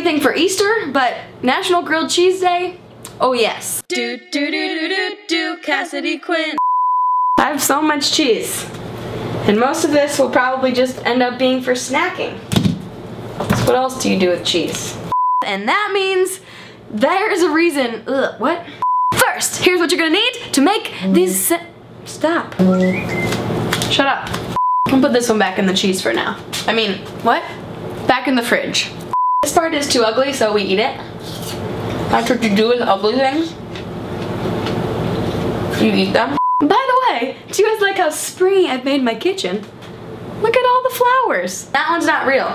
anything for Easter, but National Grilled Cheese Day, oh yes. Do do do do do do Cassidy Quinn. I have so much cheese. And most of this will probably just end up being for snacking. So what else do you do with cheese? And that means there's a reason, ugh, what? First, here's what you're gonna need to make these Stop. Shut up. I'll put this one back in the cheese for now. I mean, what? Back in the fridge. This part is too ugly, so we eat it. That's what you do with ugly things. You eat them. By the way, do you guys like how springy I've made my kitchen? Look at all the flowers. That one's not real.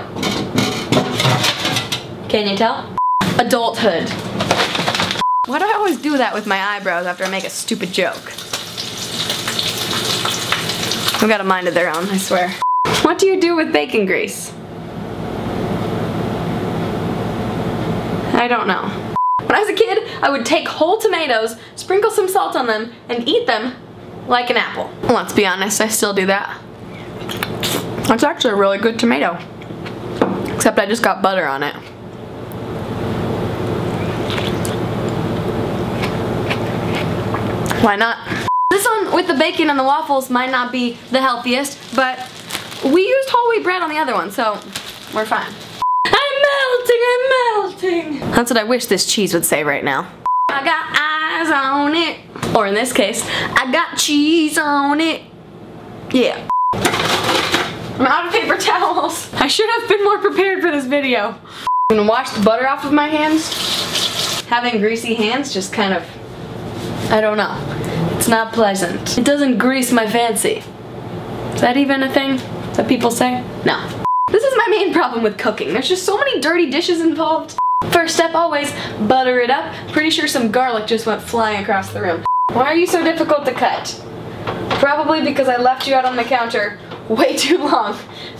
Can you tell? Adulthood. Why do I always do that with my eyebrows after I make a stupid joke? I've got a mind of their own, I swear. What do you do with bacon grease? I don't know. When I was a kid, I would take whole tomatoes, sprinkle some salt on them, and eat them like an apple. Let's be honest, I still do that. That's actually a really good tomato. Except I just got butter on it. Why not? This one with the bacon and the waffles might not be the healthiest, but we used whole wheat bread on the other one, so we're fine. Melting, I'm melting. That's what I wish this cheese would say right now. I got eyes on it. Or in this case, I got cheese on it. Yeah. I'm out of paper towels. I should have been more prepared for this video. I'm gonna wash the butter off of my hands. Having greasy hands just kind of, I don't know. It's not pleasant. It doesn't grease my fancy. Is that even a thing that people say? No. Main problem with cooking. There's just so many dirty dishes involved. First step always, butter it up. Pretty sure some garlic just went flying across the room. Why are you so difficult to cut? Probably because I left you out on the counter way too long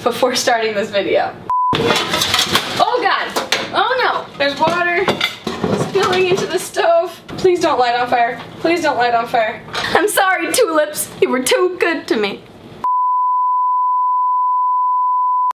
before starting this video. Oh god! Oh no! There's water spilling into the stove. Please don't light on fire. Please don't light on fire. I'm sorry, tulips. You were too good to me.